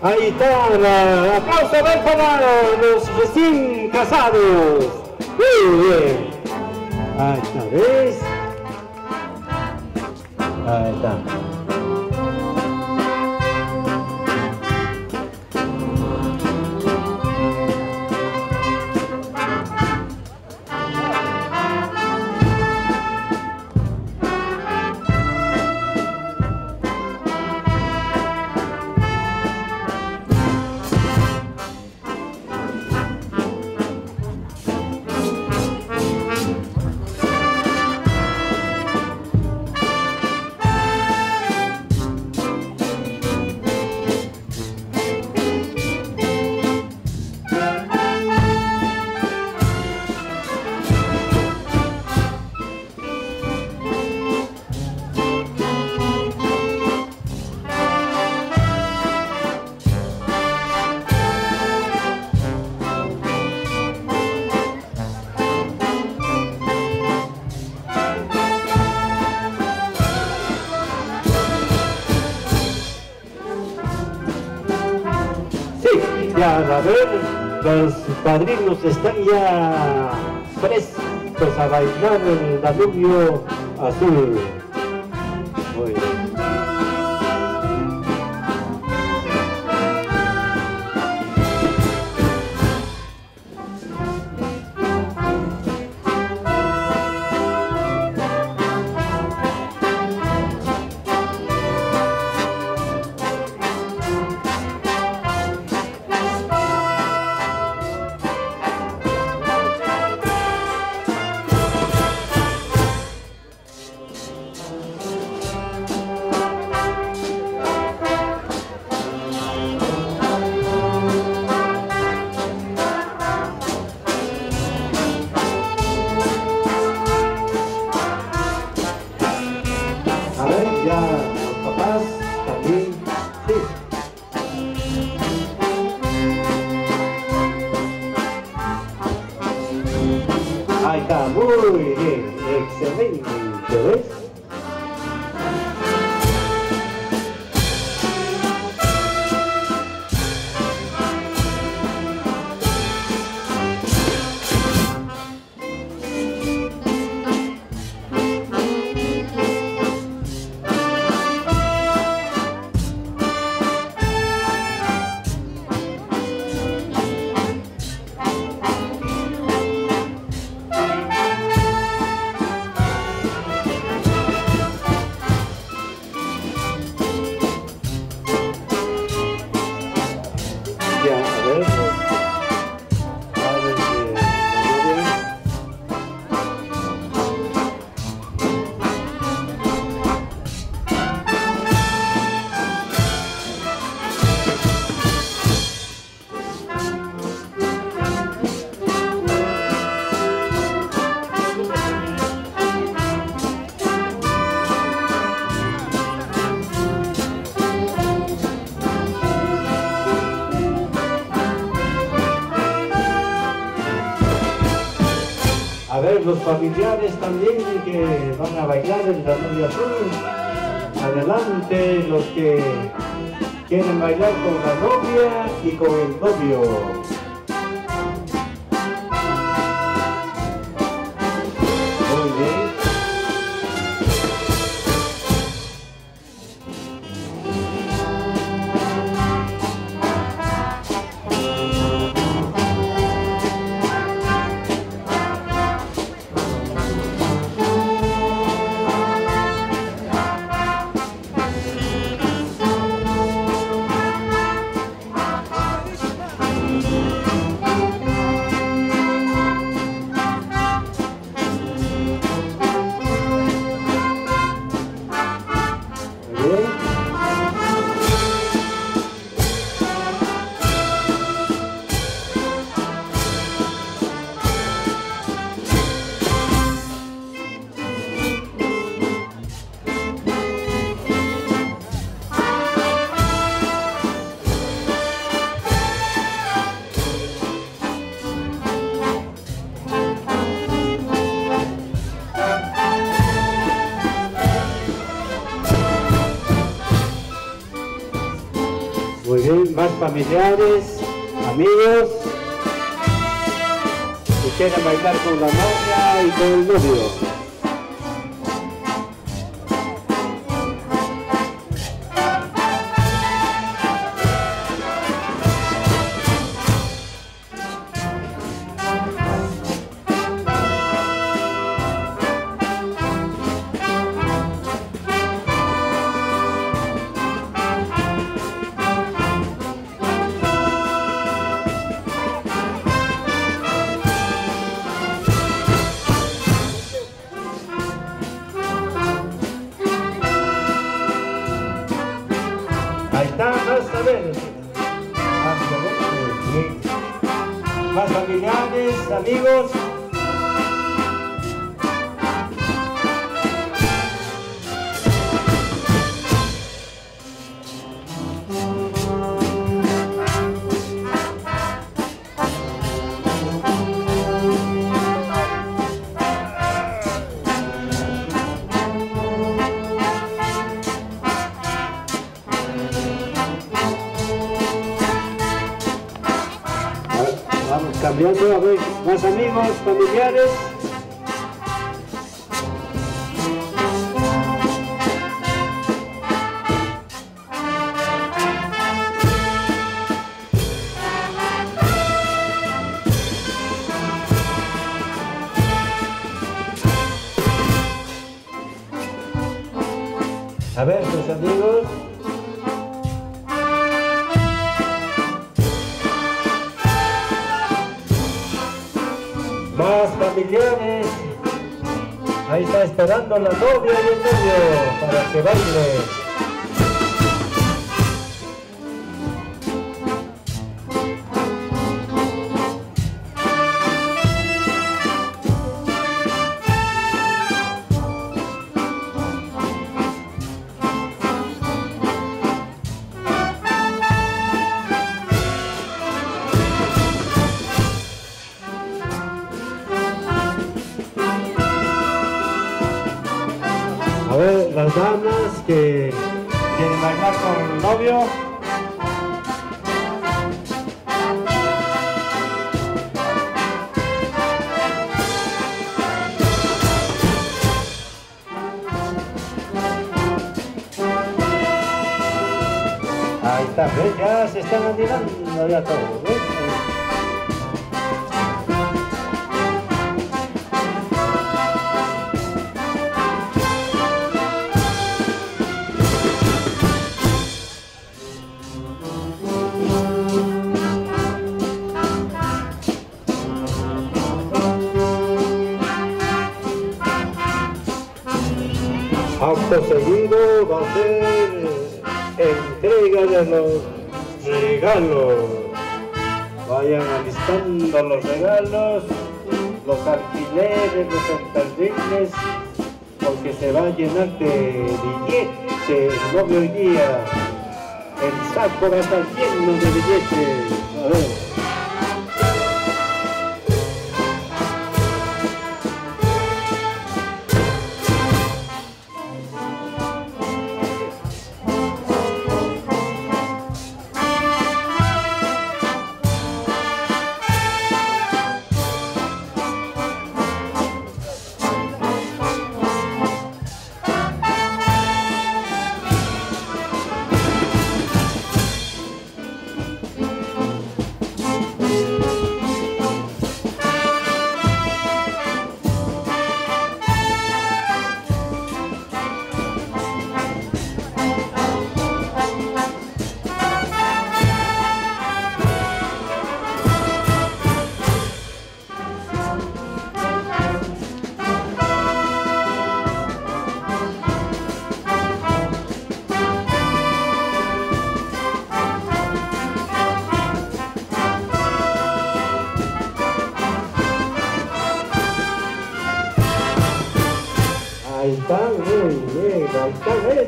Ahí está, la aplauso para los recién casados. Muy bien. Ahí está, ¿ves? Ahí está. Ya a ver, los padrinos están ya prestos a bailar el Danubio azul. A ver, ya los papás también, sí. Ahí está, muy bien, excelente, A ver, los familiares también que van a bailar en la novia azul. Adelante, los que quieren bailar con la novia y con el novio. Familiares, amigos que quieren bailar con la novia y con el novio. Amigos, familiares. A ver, sus amigos. Esperando la novia y el novio para que baile. Las damas que quieren bailar con el novio. Ahí está, ¿ves? Ya se están animando ya todos, ¿ves? Va a ser entrega de los regalos. Vayan alistando los regalos, los alquileres, los enterrines, porque se va a llenar de billetes, no me día. El saco va a estar lleno de billetes. A ver.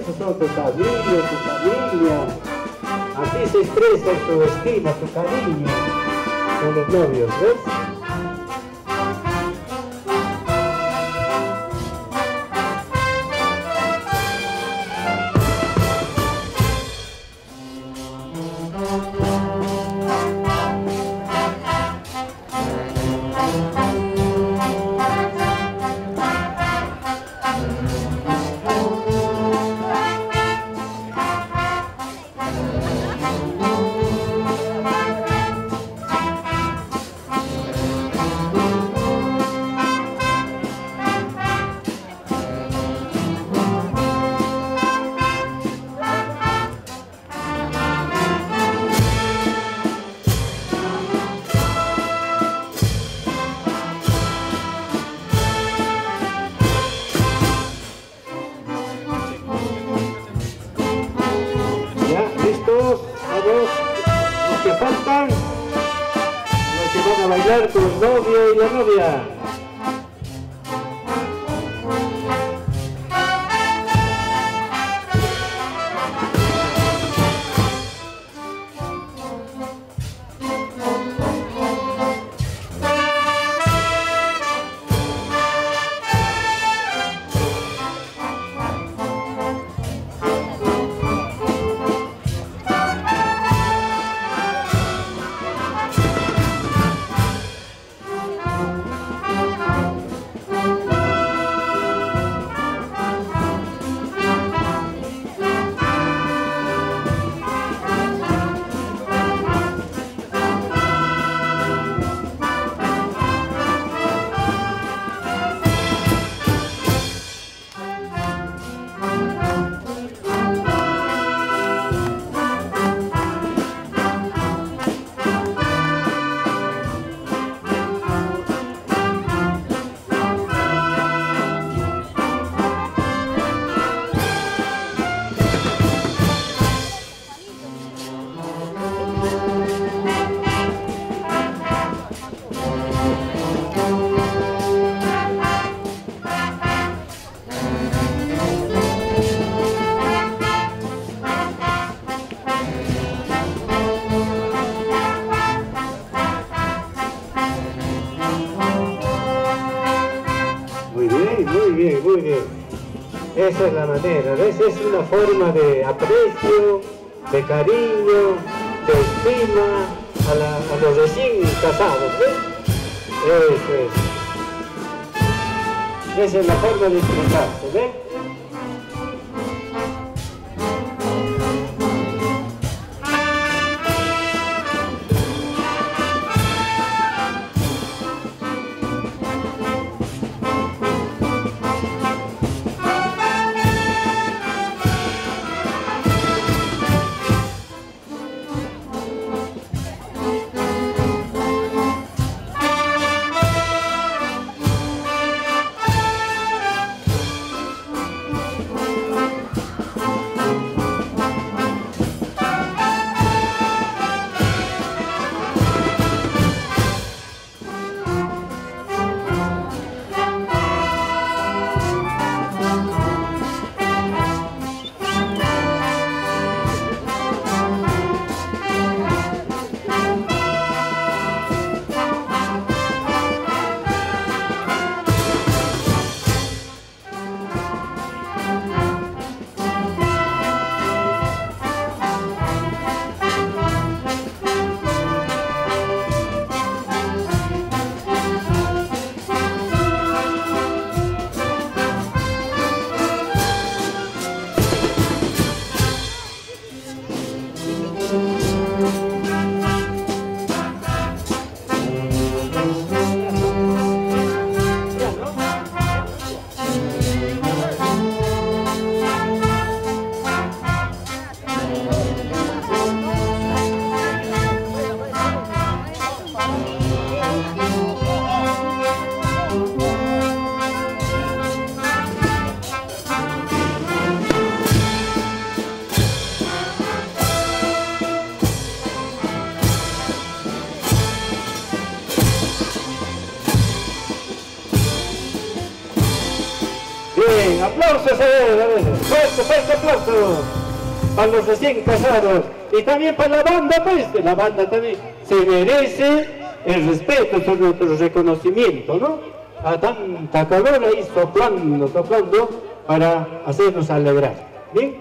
Esos son tus amigos, tu familia. Así se expresa tu estima, tu cariño con los novios, ¿ves? bailar tu novia y la novia. Esa es la manera, ¿ves? Es una forma de aprecio, de cariño, de estima a, los recién casados, ¿ves? Eso es. Esa es la forma de expresarse, ¿ves? Aplausos a ver, a. Fuerte, fuerte aplauso. Para los recién casados. Y también para la banda, pues, la banda también se merece el respeto, todo nuestro reconocimiento, ¿no? A tanta calor ahí soplando, soplando, para hacernos alegrar. Bien.